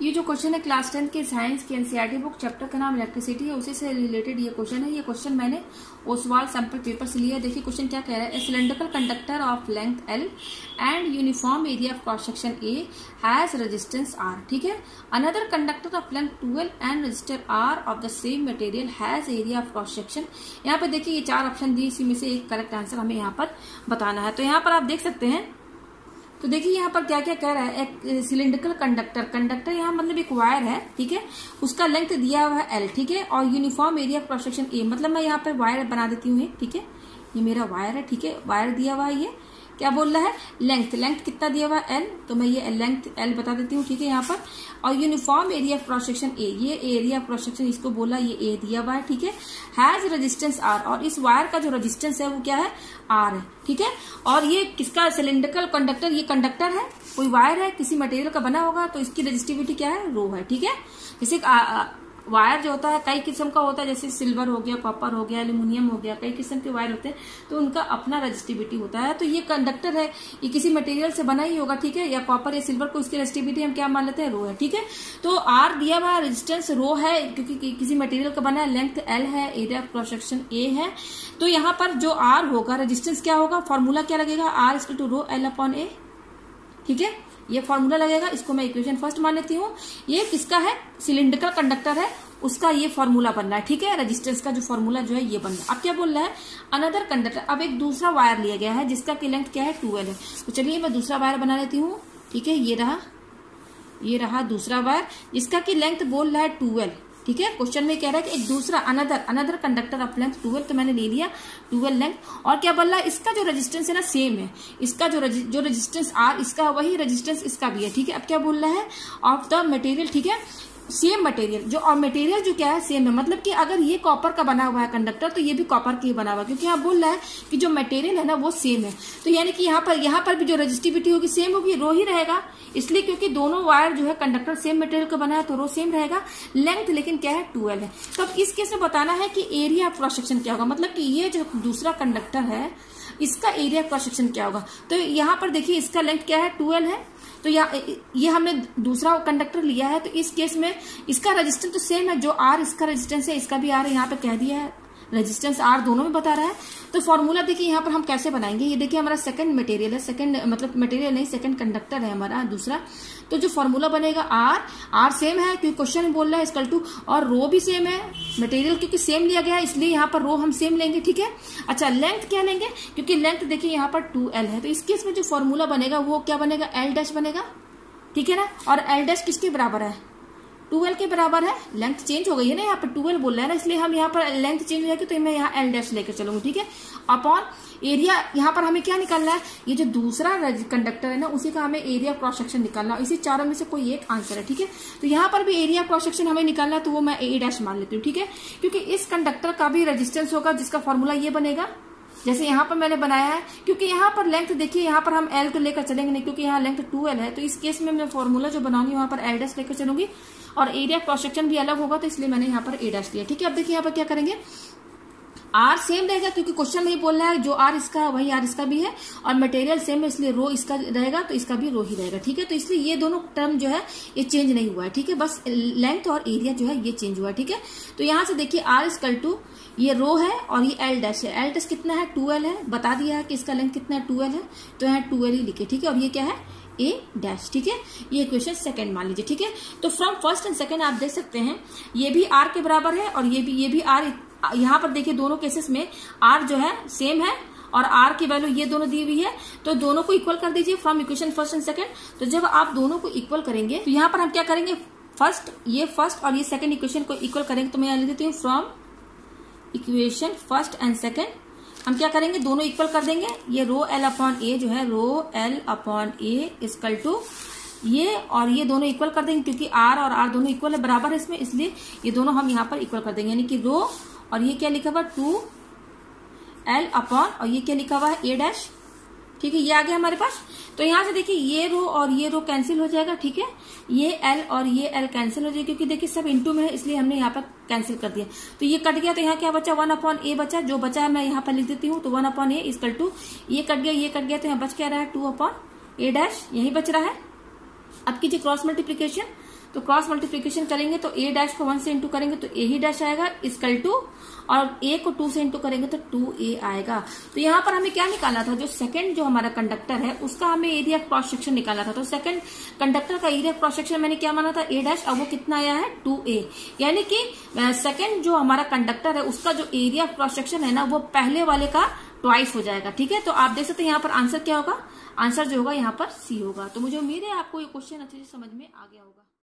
ये जो क्वेश्चन है क्लास टेंथ के साइंस के एनसीईआरटी बुक चैप्टर का नाम इलेक्ट्रिसिटी है, उसी से रिलेटेड ये क्वेश्चन है। ये क्वेश्चन मैंने ओसवाल सैंपल पेपर से लिया है। देखिए क्वेश्चन क्या कह रहा है? Cylindrical conductor of length L and uniform area of cross section A has resistance R ठीक है? Another conductor of length twelve and register R of the same material has area of cross section यहाँ पे देखिए, ये चार option दिए, इसी में से एक करेक्ट आंसर हमें यहाँ पर बताना है। तो यहाँ पर आप देख सकते हैं तो देखिए यहाँ पर क्या क्या कह रहा है, एक सिलिंड्रिकल कंडक्टर कंडक्टर यहाँ मतलब एक वायर है, ठीक है? उसका लेंथ दिया हुआ है एल ठीक है? और uniform area cross section A मतलब मैं यहाँ पर वायर बना देती हूँ ठीक है? ये मेरा वायर है, ठीक है? वायर दिया हुआ है ये। क्या बोल रहा है? लेंथ लेंथ कितना दिया हुआ एल तो मैं ये लेंथ एल बता देती हूँ, ठीक है, यहाँ पर। और uniform area of cross section A ये एरिया ऑफ़ क्रॉस सेक्शन इसको बोला, ये ए दिया हुआ है, ठीक है। हैज़ रेजिस्टेंस आर और इस वायर का जो रेजिस्टेंस है, वो क्या है? आर है, ठीक है। और ये किसका सिलेंड्रिकल कंडक्टर ये कंडक्टर है। कोई वायर है, किसी मटेरियल का बना होगा तो इसकी रजिस्टिविटी क्या है? रो है, ठीक है। जैसे वायर जो होता है, कई किस्म का होता है, जैसे सिल्वर हो गया कॉपर हो गया एल्यूमिनियम हो गया, कई किस्म के वायर होते हैं तो उनका अपना रजिस्टिविटी होता है। तो ये कंडक्टर है, ये किसी मटेरियल से बना ही होगा, ठीक है? या कॉपर या सिल्वर को इसकी रजिस्टिविटी हम क्या मान लेते हैं? रो है, ठीक है? तो आर दिया हुआ रजिस्टेंस रो है, क्योंकि किसी मटेरियल का बना है लेंथ एल है area of cross section A है। तो यहाँ पर जो आर होगा रजिस्टेंस क्या होगा? फॉर्मूला क्या लगेगा? R is to rho L upon A ठीक है? ये फॉर्मूला लगेगा, इसको मैं इक्वेशन फ़र्स्ट मान लेती हूँ। ये किसका है? सिलिंड्रिकल कंडक्टर है। उसका ये फॉर्मूला बन रहा है, ठीक है? रेजिस्टेंस का जो फॉर्मूला जो है, ये बन रहा है। अब क्या बोल रहा है? अनदर कंडक्टर अब एक दूसरा वायर लिया गया है, जिसका की लेंथ क्या है? ट्वेल्व है। तो चलिए मैं दूसरा वायर बना लेती हूँ, ठीक है? ये रहा ये रहा दूसरा वायर जिसका की लेंथ बोल रहा है ट्वेल्व ठीक है? क्वेश्चन में कह रहा है कि एक दूसरा another another conductor of length twelve तो मैंने ले लिया ट्वेल्व लेंथ और क्या बोल रहा है? इसका जो रेजिस्टेंस है ना सेम है। इसका जो जो रेजिस्टेंस आर इसका वही रेजिस्टेंस इसका भी है, ठीक है? अब क्या बोल रहा है? ऑफ़ द मटेरियल ठीक है? सेम मटेरियल जो और मटेरियल जो क्या है सेम है। मतलब कि अगर ये कॉपर का बना हुआ है कंडक्टर तो ये भी कॉपर का ही बना हुआ है, क्योंकि यहाँ बोल रहा है कि जो मटेरियल है ना, वो सेम है। तो यानी कि यहाँ पर यहाँ पर भी जो रजिस्टिविटी होगी सेम होगी, रो ही रहेगा। इसलिए क्योंकि दोनों वायर जो है कंडक्टर सेम मटेरियल का बना है तो रो सेम रहेगा। लेंथ लेकिन क्या है? ट्वेल्व है। तो अब इस केस में बताना है कि एरिया ऑफ़ क्रॉस सेक्शन क्या होगा? मतलब कि ये जो दूसरा कंडक्टर है, इसका एरिया क्रॉस सेक्शन क्या होगा? तो यहाँ पर देखिए, इसका लेंथ क्या है? ट्वेल्व है। तो या, ये हमने दूसरा कंडक्टर लिया है तो इस केस में इसका रेजिस्टेंस तो सेम है, जो आर इसका रेजिस्टेंस है, इसका भी आर यहाँ पे कह दिया है। रेजिस्टेंस आर दोनों में बता रहा है। तो फॉर्मूला देखिए, यहाँ पर हम कैसे बनाएँगे? ये देखिए, हमारा सेकंड मटेरियल है सेकंड मतलब मटेरियल नहीं सेकंड कंडक्टर है हमारा, दूसरा। तो जो फॉर्मूला बनेगा आर आर सेम है, क्योंकि क्वेश्चन बोल रहा है इसकल टू और रो भी सेम है मटेरियल क्योंकि सेम लिया गया है, इसलिए यहाँ पर रो हम सेम लेंगे, ठीक है? अच्छा लेंथ क्या लेंगे? क्योंकि लेंथ देखिए, यहाँ पर टू एल है। तो इस केस में जो फॉर्मूला बनेगा, वो क्या बनेगा? एल बनेगा, ठीक है ना? और एल किसके बराबर है? ट्वेल्व के बराबर है। लेंथ चेंज हो गई है ना, यहाँ पर ट्वेल्व बोल रहा है ना, इसलिए हम यहाँ पर लेंथ चेंज हो जाएगी तो मैं यहाँ एल डैश लेकर चलूँगी, ठीक है? अपॉन एरिया यहाँ पर हमें क्या निकालना है? ये जो दूसरा कंडक्टर है ना, उसी का हमें एरिया क्रॉस सेक्शन निकालना है। इसी चारों में से कोई एक आंसर है, ठीक है? तो यहाँ पर भी एरिया क्रॉस सेक्शन हमें निकालना है तो वो मैं ए डैश मान लेती हूँ, ठीक है? क्योंकि इस कंडक्टर का भी रेजिस्टेंस होगा, जिसका फॉर्मूला ये बनेगा। जैसे यहाँ पर मैंने बनाया है, क्योंकि यहाँ पर लेंथ देखिए, यहाँ पर हम एल को लेकर चलेंगे नहीं, क्योंकि यहाँ लेंथ टू एल है तो इस केस में मैं फॉर्मूला जो बनाऊँगी, वहाँ पर एल लेकर चलूँगी, और एरिया क्रॉस सेक्शन भी अलग होगा तो इसलिए मैंने यहाँ पर ए डैश लिया ठीक है, अब देखिए यहाँ पर क्या करेंगे? आर सेम रहेगा, क्योंकि क्वेश्चन में बोल रहा है जो आर इसका है वही आर इसका भी है, और मटेरियल सेम है, इसलिए रो इसका रहेगा तो इसका भी रो ही रहेगा, ठीक है? तो इसलिए ये दोनों टर्म जो है, ये चेंज नहीं हुआ है, ठीक है? बस लेंथ और एरिया जो है, ये चेंज हुआ है, ठीक है? तो यहाँ से देखिए आर इजकल टू ये रो है और ये एल डैश है। एल डैश कितना है? ट्वेल्व है। बता दिया है कि इसका लेंथ कितना है? ट्वेल्व है। तो यहाँ ट्वेल्व ही लिखे, ठीक है? और ये क्या है? ए डैश ठीक है? ये क्वेश्चन सेकंड मान लीजिए, ठीक है? तो फ्रॉम फ़र्स्ट एंड सेकंड आप देख सकते हैं, ये भी आर के बराबर है और ये भी ये भी आर यहाँ पर देखिए दोनों केसेस में आर जो है सेम है और आर की वैल्यू ये दोनों दी हुई है। तो दोनों को इक्वल कर दीजिए from equation first and second तो जब आप दोनों को इक्वल करेंगे तो यहाँ पर हम क्या करेंगे? फ़र्स्ट ये फ़र्स्ट और ये सेकंड इक्वेशन को इक्वल करेंगे। तो मैं लिख देती हूँ from equation first and second हम क्या करेंगे? दोनों इक्वल कर देंगे। ये रो एल अपॉन ए जो है rho L upon A equal to ये और ये दोनों इक्वल कर देंगे, क्योंकि आर और आर दोनों इक्वल है, बराबर है इसमें, इसलिए ये दोनों हम यहाँ पर इक्वल कर देंगे। यानी कि रो और ये क्या लिखा हुआ? टू एल अपॉन, और ये क्या लिखा हुआ है? A dash. ठीक है, ये आ गया हमारे पास। तो यहाँ से देखिए, ये रो और ये रो कैंसिल हो जाएगा, ठीक है? ये एल और ये एल कैंसिल हो जाएगा, क्योंकि देखिए सब इंटू में है, इसलिए हमने यहाँ पर कैंसिल कर दिया। तो ये कट गया तो यहाँ क्या बचा? वन अपॉन ए बचा। जो बचा है, मैं यहाँ पर लिख देती हूँ तो one upon A equal to, ये कट गया, ये कट गया तो यहाँ बच क्या रहा है? टू अपॉन ए डैश, यही बच रहा है। अब कीजिए क्रॉस मल्टीप्लीकेशन तो क्रॉस मल्टीप्लीकेशन करेंगे तो ए डैश को वन से इंटू करेंगे तो ए ही डैश आएगा इसकल टू और ए को टू से इंटू करेंगे तो टू ए आएगा। तो यहाँ पर हमें क्या निकालना था? जो सेकंड जो हमारा कंडक्टर है, उसका हमें एरिया क्रॉस सेक्शन निकालना था। तो सेकंड कंडक्टर का एरिया क्रॉस सेक्शन मैंने क्या माना था? ए डैश अब वो कितना आया है? टू ए यानी कि सेकंड जो हमारा कंडक्टर है, उसका जो एरिया क्रॉस सेक्शन है ना, वो पहले वाले का ट्वाइस हो जाएगा, ठीक है? तो आप देख सकते हैं यहाँ पर आंसर क्या होगा? आंसर जो होगा यहाँ पर सी होगा। तो मुझे उम्मीद है आपको ये क्वेश्चन अच्छे से समझ में आ गया होगा।